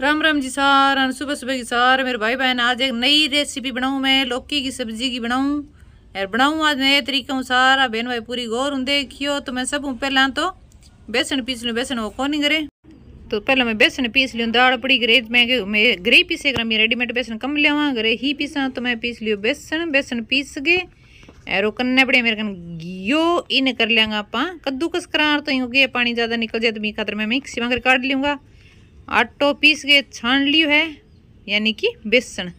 राम राम जी सारा सुबह सुबह की सारे, मेरे भाई बहन, आज एक नई रेसिपी बनाऊँ मैं, लौकी की सब्ज़ी की बनाऊँ। यार बनाऊँ आज नए तरीके सारा, बहन भाई पूरी गौर हूँ देखियो तो मैं सब हूँ। पहला तो बेसन पीस लूँ, बेसन वो कौन नहीं करे? तो पहले मैं बेसन पीस लियो दाल पड़ी गरे मैं मैं गरे पीसे कर रेडीमेड बेसन कम लिया गरे ही पीसा तो मैं पीस लियो बेसन बेसन पीस गए वो कन्ने पड़े, मेरे कन घियो इन कर लियांगा आप। कद्दू कस करार तो ही पानी ज़्यादा निकल जाए तो मी खातर मैं मिक्सी में काट लूँगा आटो पीस के छान लियो है, यानी कि बेसन।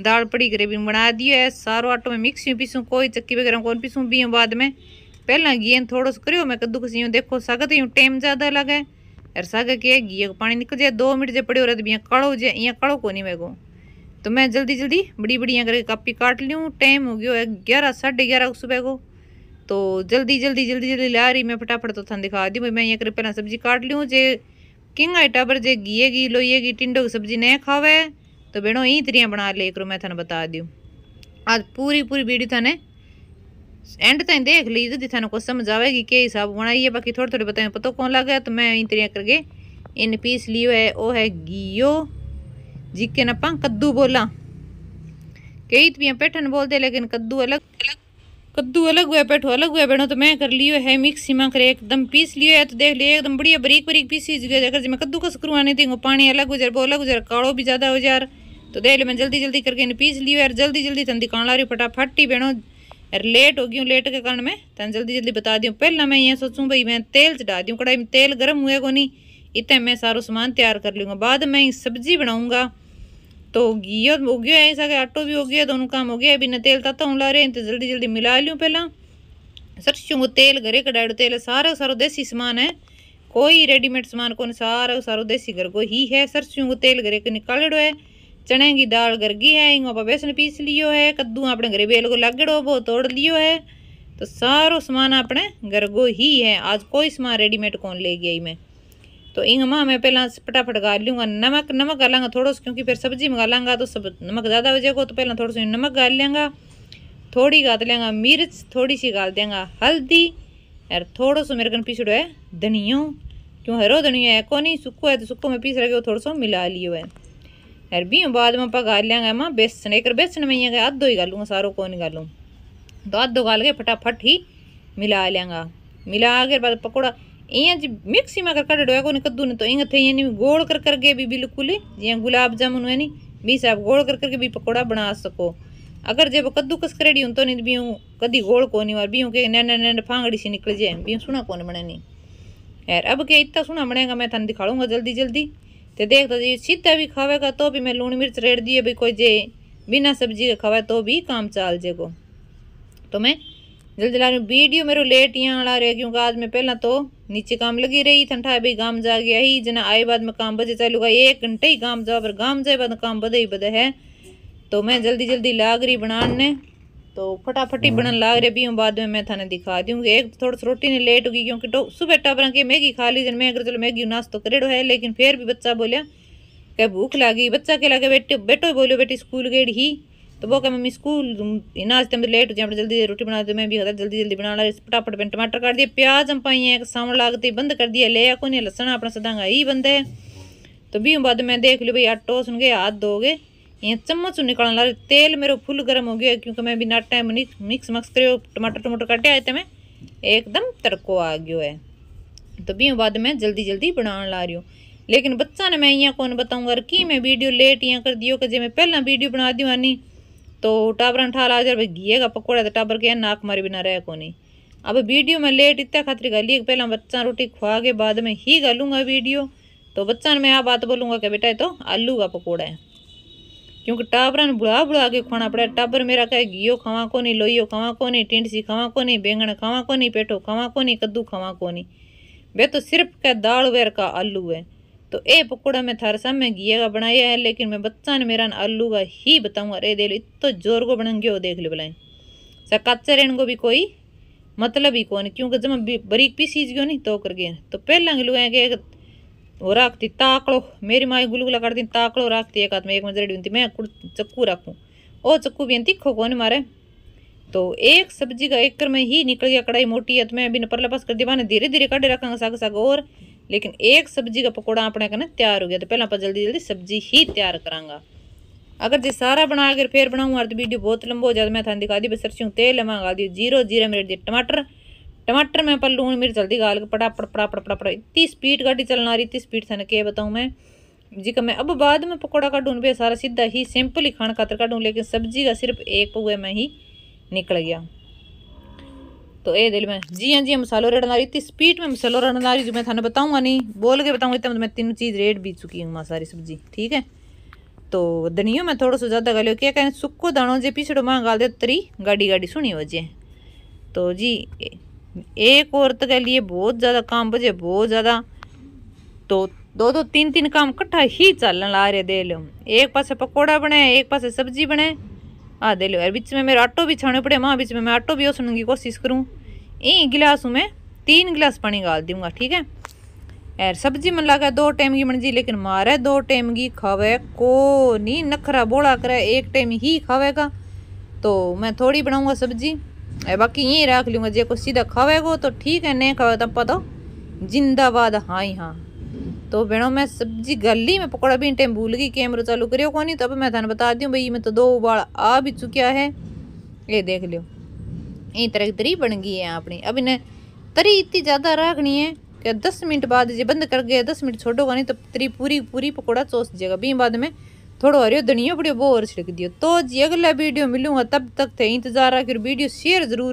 दाल पड़ी ग्रेवी बना दियो है, सारो आटो में मिक्सी पीसूँ, कोई चक्की वगैरह कौन पीसूँ भी बाद में पहला घी थोड़ा सा करियो, मैं कद्दू कसी देखो सागत यूँ टाइम ज़्यादा लगे। यार साग के घी को पानी निकल जाए, दो मिनट जो पड़े हो रहे तो कड़ो जाए यहाँ कड़ो को नहीं मेगो तो मैं जल्दी जल्दी बड़ी बड़ी यहाँ करके कापी काट लूँ टाइम हो गया है ग्यारह, साढ़े ग्यारह सुबह को तो जल्दी जल्दी जल्दी जल्दी ला रही, मैं फटाफट तो थान दिखा दी, मैं यहाँ कर पहला सब्ज़ी काट लूँ जे किंग टाबर जे घीएगी लोइएगी टिंडो की सब्ज़ी नहीं खावे तो बेड़ो ई तरिया बना ले करो, मैं थाने बता दूँ आज पूरी पूरी वीडियो थाने एंड तक देख ली तो थाने को समझ आएगी के हिसाब बनाई है, बाकी थोड़े थोड़े बताए, पता कौन लगे तो मैं इन तरिया करके इन पीस लियो है वो है घीओ जिके ना कद्दू बोला। कई तो पैठन बोलते लेकिन कद्दू अलग कद्दू अलग हुआ पेठो अलग हुआ बेनो तो मैं कर लियो है मिक्सी में कर एकदम पीस लियो है तो देख लियो, एकदम बढ़िया बरीक बरीक पीसी अगर मैं कद्दू कस करवानी देंगे, पानी अलग हो जाए वो अलग हो जाए काड़ो भी ज़्यादा हो जाए तो देख लियो, मैं जल्दी जल्दी करके इन्हें पीस लियो यार जल्दी जल्दी तन दिखाने ला रही फटाफट ही बेनो यार लेट हो गई लेट के कारण मैं तन जल्दी जल्दी बता दूँ पहला मैं ये सोचूँ, भाई मैं तेल चढ़ा दूँ कढ़ाई में तेल गर्म हुए को नहीं इतना मैं सारो सामान तैयार कर लूँगा, बाद में सब्ज़ी बनाऊँगा। तो घी हो गया है ऐसा आटो भी हो गया, दोनों काम हो गया, बिना तेल ताता हूँ ला रहे हैं तो जल्दी जल्दी मिला लूँ पहला। सरसों को तेल, घरे कडाड़ो तेल, सारा सारो देसी सामान है। कोई रेडीमेड सामान को सारा सारो देसी घर को ही है। सरसों को तेल घरे के निकालड़ो है। चने की दाल घर है इंगो बेसन पीस लियो है, कद्दू अपने घरे बेल को लागड़ो, वो तोड़ लियो है। तो सारो सामान अपने घर को ही है। आज कोई सामान रेडीमेड कौन ले गई मैं तो इंग माँ मैं पहला फटाफट गाल लूँगा, नमक नमक गालांगा थोड़ा सा, क्योंकि फिर सब्ज़ी में गालांगा तो सब नमक ज़्यादा हो जाएगा तो पहला थोड़ा सा नमक गाल लेंगा, थोड़ी गाल लेंगा मिर्च, थोड़ी सी गाल देंगा हल्दी यार थोड़ा सा मेरे कन पीसड़ो है धनियो। क्यों हरो धनिया है को नहीं सुखो है तो सुखो में पीस रखे थोड़ा सा मिला लियो है। यार भी बाद में आप गाल लेंगे माँ बेसन, एक बेसन में यहाँ आधो ही गालूँगा, सारो को नहीं गालूँ। तो आधो गाल के फटाफट ही मिला लेंगा। मिला के बाद पकौड़ा इं जी मिक्सी में अगर कड़ो है कोनी कद्दू ने तो इंग थे गोल कर करके भी बिल्कुल जिया गुलाब जामुन है नी भी साहब गोल कर करके भी पकौड़ा बना सको। अगर जब कद्दू कस करेडी हूँ तो नहीं हूँ कदी गोल को नहीं और हूँ के नैने नैने फांगड़ी सी निकल जाए भी सुना कौन बने यार अब क्या इतना सुना बनेगा, मैं थान दिखाऊँगा जल्दी जल्दी। तो देख तो जी सीधा भी खावेगा तो भी मैं लूण मिर्च रेड़ दिए भाई कोई जे बिना सब्ज़ी के खावे तो भी काम चाल जेगो। तो मैं हूँ वीडियो मेरे लेट यहाँ ला रहे क्योंकि आज मैं पहला तो नीचे काम लगी रही ठंडा भाई गाँव जा गया ही जना आए बाद में काम बजे चालू एक घंटे ही गाँव जाओ पर गाँव जाए बाद काम बदे ही बदे है। तो मैं जल्दी जल्दी लाग रही बनाने तो फटाफट ही बनन लाग रही भी हूँ बाद में मैं थाने दिखा दूँ एक थोड़ा सी रोटी ने लेट होगी, क्योंकि तो सुबह टाबर के मैगी खा ली, जन मैं अगर चलो मैगी नाश्तो करेड़ो है, लेकिन फिर भी बच्चा बोलिया क्या भूख लगी, बच्चा के लागे बेटे बेटो बोलो बेटी स्कूल गई ही। तो वो क्या मम्मी, स्कूल नाश्ते में लेट हो जाए जल्दी रोटी बना दे मैं भी जल्दी जल्दी बना ला। फटाफट मैंने टमाटर काट दिए, प्याज हम पाई हैं सावन लागते बंद कर दिया ले को नहीं लसन अपना सदांगा ही बंद। है तो भी बाद मैं देख ली, भाई, आटो सुन गए, हाथ धोगे ये चम्मच निकालने ला तेल मेरे फुल गर्म हो गया, क्योंकि मैं भी ना टाइम मिक्स मक्स करो टमाटर टमाटर काटे आए थे मैं एकदम तड़को आ गयो है। तो भी बाद में जल्दी जल्दी बनाने ला रही हूँ। लेकिन बच्चा ने मैं यहाँ कौन बताऊँगा कि मैं वीडियो लेट यहाँ कर दियो, कि जो मैं पहला वीडियो बना दी आनी तो टाबर ठा ला भाई घी का पकौड़ा तो टाबर के नाक मारी बिना रह को नहीं अब वीडियो में लेट इतना खातिर गाली पहला बच्चा रोटी खुआ के बाद में ही गालूँगा वीडियो। तो बच्चा ने मैं आ बात बोलूँगा कि बेटा तो आलू का पकौड़ा है। क्योंकि टाबरा ने बुढ़ा बुढ़ा के खाना पड़ा, टाबर मेरा कहे घीओ खावा को नहीं लोइयो खावा को नहीं टिंडसी खावा को नहीं बैंगन खावा को नहीं पेटो खावा को नहीं कद्दू खावा को नहीं वे तो सिर्फ़ क्या दाल वेर का आलू है। तो ये पकौड़ा मैं थारे सामने घी का बनाया है, लेकिन मैं बच्चा ने मेरा आलू का ही बताऊँगा अरे दे लो इतो ज़ोर को बन गयो देख लो बुलाए सा कच्चा रहने को भी कोई मतलब ही कौन क्योंकि जब मैं बरीक पीसीज गयो नहीं तो कर गया। तो पहला लुगाए के वो रखती, ताकड़ो, मेरी माँ गुलगुला करती ताकड़ो रखती, एक हाथ में एक में जड़ी मैं चक्कू रखूँ। ओ चक्कू भी तीखो कौन मारे। तो एक सब्ज़ी का एक में ही निकल गया कढ़ाई मोटी है तो मैं अभी परला पास कर दिया मैंने धीरे धीरे कड़े रखा साग साग और लेकिन एक सब्ज़ी का पकौड़ा अपने कने तैयार हो गया तो पहले आप जल्दी जल्दी सब्ज़ी ही तैयार करांगा। अगर जे सारा बना कर फिर बनाऊँगा तो वीडियो बहुत लंबा हो जाता मैं थाने दिखा दी, बस सरसों तेल मंगा दी ज़ीरो, जीरा, मेरे दिए टमाटर। टमाटर में पर लून, मिर्च जल्दी गाल के पड़ा पड़ा पड़ा इतनी स्पीड गाड़ी चलना रही, इतनी स्पीड थाने क्या बताऊँ मैं। जी का मैं अब बाद में पकौड़ा काटूँ पे सारा सीधा ही सिंपल ही खाना खातर काटूँ लेकिन सब्ज़ी का सिर्फ़ एक पौए में ही निकल गया। तो ये दिल में, जी हाँ जी मसालो रेड़ना रही इतनी स्पीड में मसालो रेड़ना रही जो मैं थाने बताऊँगा नहीं, बोल के बताऊँगा, इतना मैं तीनों चीज़ रेड भी चुकी हूँ सारी सब्ज़ी, ठीक है? तो धनियो में थोड़ा सा ज़्यादा गालियो क्या कहें, सुक्को दानो जे पीछड़ो माँ गाल दे, तरी गाड़ी गाड़ी सुनी वजह तो जी, एक औरत के लिए बहुत ज़्यादा काम बजे, बहुत ज़्यादा। तो दो दो तीन तीन काम इकट्ठा ही चलने ला रहे दे एक पास पकौड़ा बने एक पास सब्ज़ी बने आ, दे लो यार, बीच में मेरे आटो भी छाने पड़े, माँ बीच में मैं आटो भी ओसने की कोशिश करूँ। एक गिलास में, तीन गिलास पानी गाल दूँगा, ठीक है? यार, सब्ज़ी मन लगा दो टाइम की बन जी लेकिन मारे दो टाइम की खावे को नहीं नखरा बोला करे एक टाइम ही खावेगा। तो मैं थोड़ी बनाऊँगा सब्ज़ी बाकी यहीं रख लूँगा, जे को सीधा खावेगो तो ठीक है, नहीं खावे तब तो जिंदाबाद हाँ ही हाँ। तो भेणो, मैं सब्ज़ी गली में पकौड़ा भी टाइम भूल गई, कैमरा चालू करियो कौन तो अब मैं थाने बता दी भाई मैं तो दो उबाल आ भी चुकिया है। ये देख लियो यही तरह की तरी बन गई है अपनी अब इन्हें तरी इतनी ज़्यादा रखनी है कि दस मिनट बाद ये बंद कर गया, दस मिनट छोड़ोगा नहीं तो तरी पूरी पूरी पकौड़ा चोस जाएगा। भी बाद में थोड़ा हरियो धनिया पड़ियो, वो और छिड़क दियो। तो जी अगला वीडियो मिलूँगा, तब तक थे इंतज़ार रखियो, वीडियो शेयर ज़रूर